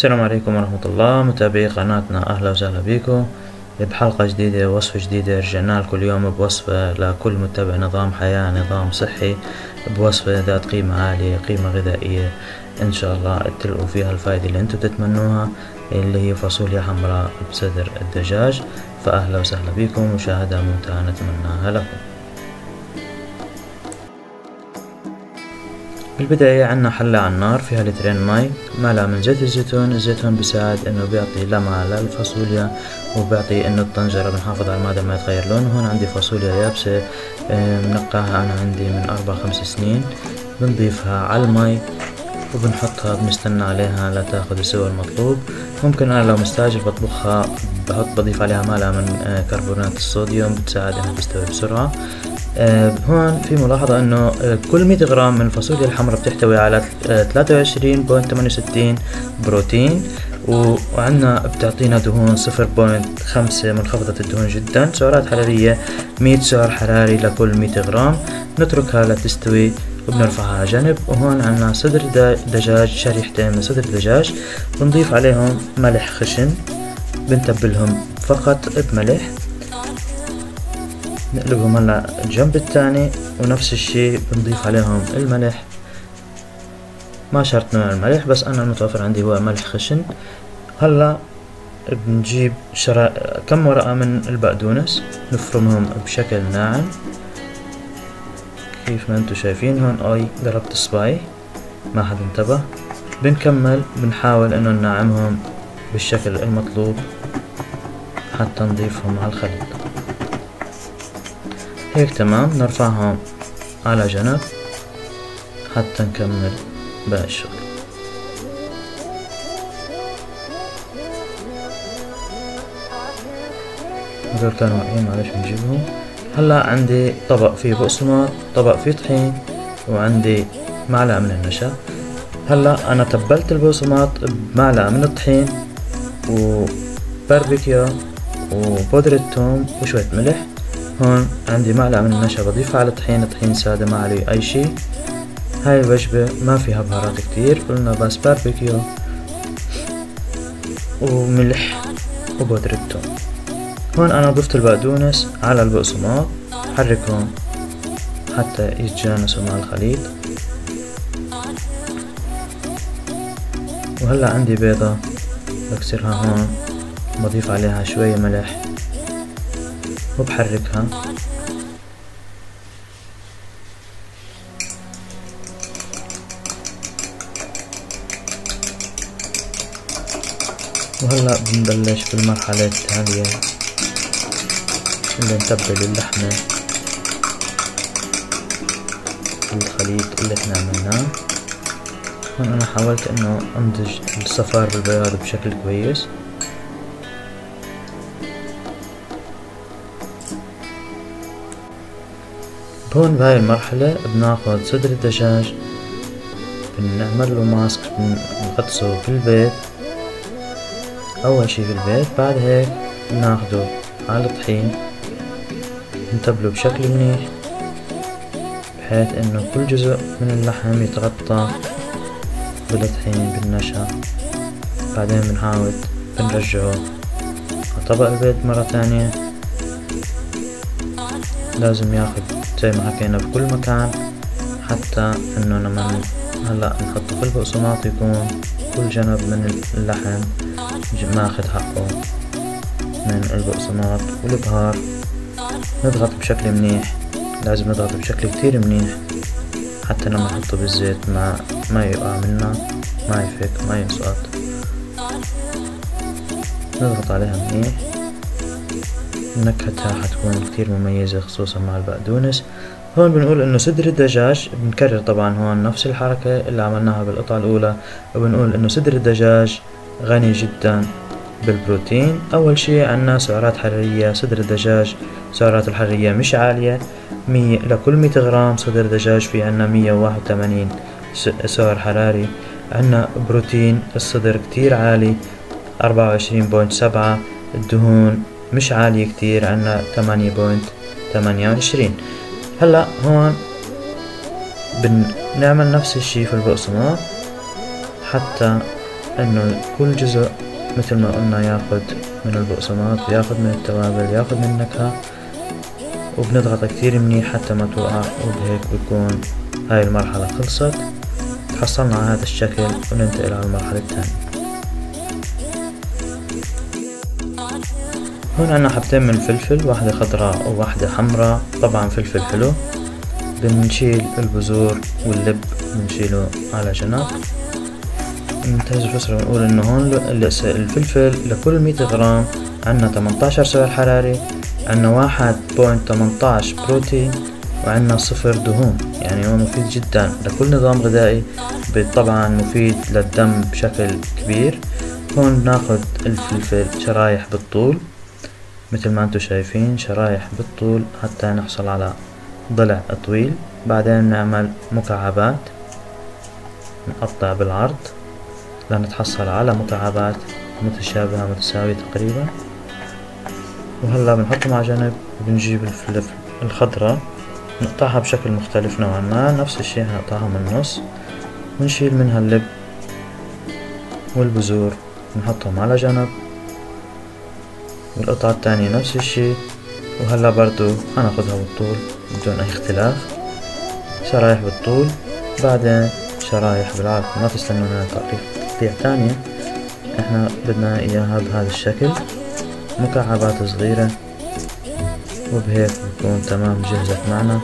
السلام عليكم ورحمة الله. متابعي قناتنا أهلا وسهلا بكم. بحلقة جديدة ووصفة جديدة رجعنا لكم اليوم بوصفة لكل متبع نظام حياة نظام صحي بوصفة ذات قيمة عالية قيمة غذائية. إن شاء الله تلقوا فيها الفائدة اللي أنتم تتمنوها اللي هي فاصوليا حمراء بصدر الدجاج. فأهلا وسهلا بكم مشاهدة ممتعة نتمناها لكم. بالبداية عنا حلة على النار فيها لترين مي معلقة من زيت الزيتون الزيتون بيساعد إنه بيعطي لمعة للفاصوليا وبيعطي إنه الطنجرة بنحافظ على المعدة ما يتغير لونه هون عندي فاصوليا يابسة منقعها أنا عندي من أربع خمس سنين. بنضيفها على المي وبنحطها بنستنى عليها لتأخذ السوى المطلوب. ممكن أنا لو مستعجل بطبخها بحط بضيف عليها معلقة من آه، كربونات الصوديوم بتساعد انها تستوي بسرعة. هون في ملاحظة إنه آه، كل 100 غرام من الفاصوليا الحمراء بتحتوي على 23.68 بروتين وعندنا بتعطينا دهون 0.5 منخفضة الدهون جدا. سعرات حرارية 100 سعر حراري لكل 100 غرام. نتركها لتستوي وبنرفعها على جنب. وهون عنا صدر دجاج شريحتين من صدر دجاج. بنضيف عليهم ملح خشن بنتبلهم فقط بملح. نقلبهم هلا الجنب الثاني ونفس الشي بنضيف عليهم الملح. ما شرط نوع الملح بس أنا المتوفر عندي هو ملح خشن. هلا بنجيب شرا... كم ورقة من البقدونس؟ نفرمهم بشكل ناعم. كيف ما أنتم شايفين هون اي ضربت اصبعي ما حد انتبه. بنكمل بنحاول إنه ننعمهم بالشكل المطلوب حتى نضيفهم على الخليط. هيك تمام نرفعهم على جنب حتى نكمل باقي الشغل. هذول كانوا واقعين معلش بنجيبهم. هلأ عندي طبق فيه بقسماط طبق فيه طحين وعندي معلقة من النشا. هلأ أنا تبلت البقسماط بمعلقة من الطحين وباربيكيو وبودرة ثوم وشوية ملح. هون عندي معلقة من النشا بضيفها على الطحين طحين سادة ما عليه أي شي هاي الوجبة ما فيها بهارات كتير قلنا بس باربيكيو وملح وبودرة ثوم هون أنا ضفت البقدونس على البقسماط حركهم حتى يتجانسوا مع الخليط. وهلأ عندي بيضة بكسرها هون بضيف عليها شوية ملح. وبحركها وهلا بنبلش بالمرحلة التالية اللي نتبل اللحمة الخليط اللي إحنا عملناه. هون أنا حاولت إنه انضج الصفار بالبياض بشكل كويس. هون بهاي المرحلة بناخد صدر الدجاج بنعمل له ماسك بنغطسه في البيت. أول شي في البيت بعد هيك بناخده على الطحين نتبله بشكل منيح بحيث إنه كل جزء من اللحم يتغطى بالطحين بالنشا. بعدين بنحاول بنرجعه على طبق البيت مرة ثانية. لازم ياخد زي ما حكينا بكل مكان حتى إنه لما هلأ نحطه في البقسماط يكون كل جنب من اللحم ماخد حقه من البقسماط والبهار. نضغط بشكل منيح. لازم نضغط بشكل كتير منيح حتى لما نحطه بالزيت ما ما يقع منا ما يفك ما يسقط. نضغط عليها منيح. نكهتها حتكون كتير مميزة خصوصا مع البقدونس. هون بنقول إنه صدر الدجاج بنكرر طبعا هون نفس الحركة اللي عملناها بالقطعة الأولى وبنقول إنه صدر الدجاج غني جدا بالبروتين. أول شي عنا سعرات حرارية صدر الدجاج سعرات الحرارية مش عالية مية لكل مية غرام صدر دجاج في عنا مية وواحد وثمانين سعر حراري. عنا بروتين الصدر كتير عالي أربعة وعشرين point سبعة الدهون مش عالية كتير عنا ثمانية point ثمانية وعشرين. هلأ هون بنعمل نفس الشي في البقسماط حتى إنه كل جزء مثل ما قلنا ياخد من البقسماط وياخد من التوابل ياخد من النكهة وبنضغط كتير منيح حتى ما توقع وبهيك بكون هاي المرحلة خلصت. تحصلنا على هذا الشكل وننتقل على المرحلة الثانية. هون عنا حبتين من الفلفل واحدة خضراء وواحدة حمراء. طبعا فلفل حلو. بنشيل البذور واللب بنشيله على جنب. ننتهز الفسرة بنقول إنه هون الفلفل لكل مية غرام. عنا تمنتاشر سعر حراري. عنا واحد بوينت تمنتاش بروتين. وعنا صفر دهون. يعني هو مفيد جدا لكل نظام غذائي. طبعا مفيد للدم بشكل كبير. هون بناخد الفلفل شرايح بالطول. مثل ما أنتم شايفين شرايح بالطول حتى نحصل على ضلع طويل. بعدين نعمل مكعبات نقطع بالعرض لنتحصل على مكعبات متشابهة متساوية تقريبا. وهلأ بنحطهم على جنب وبنجيب الفلفل الخضرة. نقطعها بشكل مختلف نوعا ما نفس الشي هنقطعها من النص. ونشيل منها اللب والبذور. نحطهم على جنب. والقطعة التانية نفس الشي وهلا برضو هناخدها بالطول بدون أي اختلاف. شرايح بالطول بعدين شرايح بالعرض ما تستنون تقطيع تانية إحنا بدنا إياها بهذا الشكل. مكعبات صغيرة. وبهيك بكون تمام جهزت معنا.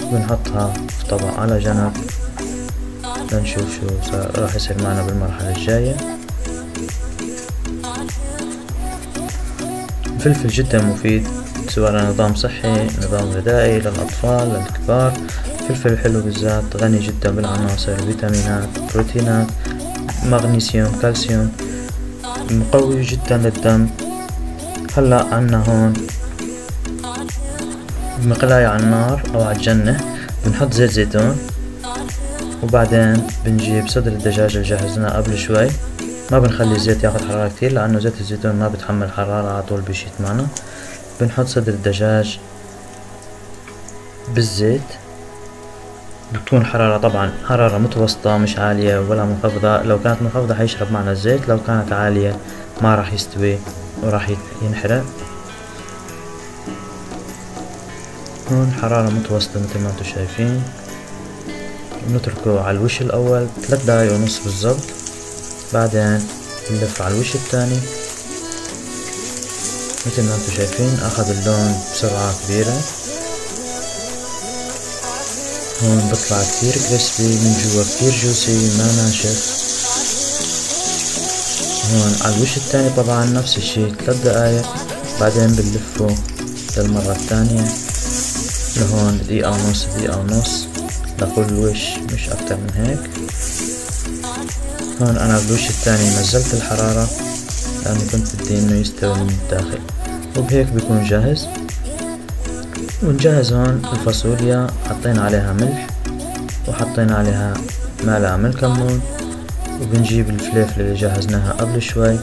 بنحطها في طبق على جنب. لنشوف شو راح يصير معنا بالمرحلة الجاية. الفلفل جدا مفيد سواء لنظام صحي نظام غذائي للأطفال للكبار. الفلفل الحلو بالذات غني جدا بالعناصر فيتامينات بروتينات مغنيسيوم كالسيوم مقوي جدا للدم. هلا عنا هون مقلاية على النار أو على الجنة. بنحط زيت زيتون وبعدين بنجيب صدر الدجاج اللي جهزناه قبل شوي. ما بنخلي الزيت ياخد حرارة كتير لأنه زيت الزيتون ما بتحمل حرارة على طول بيشيت معنا بنحط صدر الدجاج بالزيت. بتكون حرارة طبعا حرارة متوسطة مش عالية ولا منخفضة. لو كانت منخفضة حيشرب معنا الزيت لو كانت عالية ما راح يستوي وراح ينحرق. هون حرارة متوسطة مثل ما أنتم شايفين. نتركه على الوش الأول ثلاث دقايق ونص بالضبط. بعدين نلف على الوش الثاني مثل ما أنتم شايفين أخذ اللون بسرعة كبيرة. هون بطلع كتير كريسبي من جوا كتير جوسي ما ناشف. هون على الوش التاني طبعا نفس الشي ثلاث دقايق. بعدين بنلفه للمرة الثانية لهون دقيقة ونص دقيقة ونص. لكل وش مش أكتر من هيك. هون أنا بالوش الثاني نزلت الحرارة لأني كنت بدي إنه يستوي من الداخل. وبهيك بيكون جاهز. ونجهز هون الفاصوليا. حطينا عليها ملح وحطينا عليها معلقة من الكمون وبنجيب الفليفلة اللي جهزناها قبل شوي.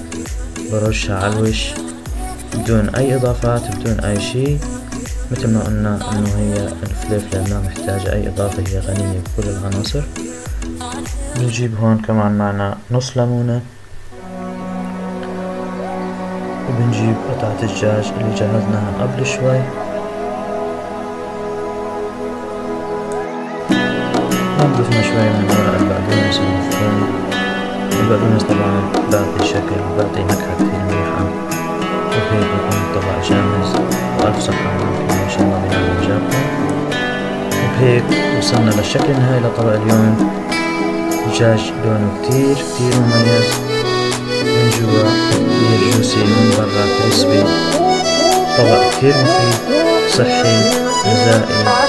برشها على الوش بدون أي إضافات بدون أي شي مثل ما قلنا إنه هي الفليفلة ما محتاجة أي إضافة هي غنية بكل العناصر. بنجيب هون كمان معنا نص ليمونة. وبنجيب قطعة الدجاج اللي جهزناها قبل شوي. نضيفنا شوي من ورق البقدونس المفروم. البقدونس طبعا بعطي شكل وبعطي نكهة كتير منيحة وهيك بكون الطبق جاهز وألف صحة وعافية إن شاء الله بيعجب إعجابكم وبهيك وصلنا للشكل النهائي لطبق اليوم. دجاج لونه كتير كتير مميز من جوا كتير جوسي من برا كريسبي طبق كتير مفيد صحي غذائي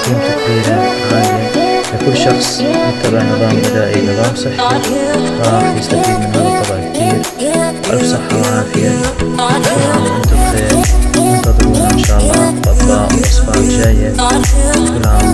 قيمته كبيرة عالية لكل شخص يتبع نظام غذائي نظام صحي راح يستفيد من هذا الطبق كتير ألف صحة وعافية كل عام وأنتم بخير انتظرونا إن شاء الله أطباق ووصفات جاية كل عام